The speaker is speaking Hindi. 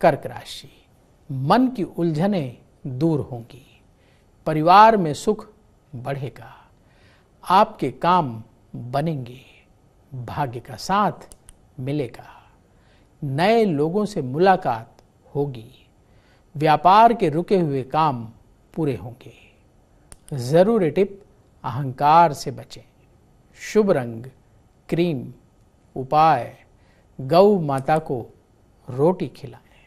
कर्क राशि। मन की उलझने दूर होंगी। परिवार में सुख बढ़ेगा। आपके काम बनेंगे। भाग्य का साथ मिलेगा। नए लोगों से मुलाकात होगी। व्यापार के रुके हुए काम पूरे होंगे। ज़रूरी टिप, अहंकार से बचें। शुभ रंग, क्रीम, उपाय। गौ माता को रोटी खिलाएँ।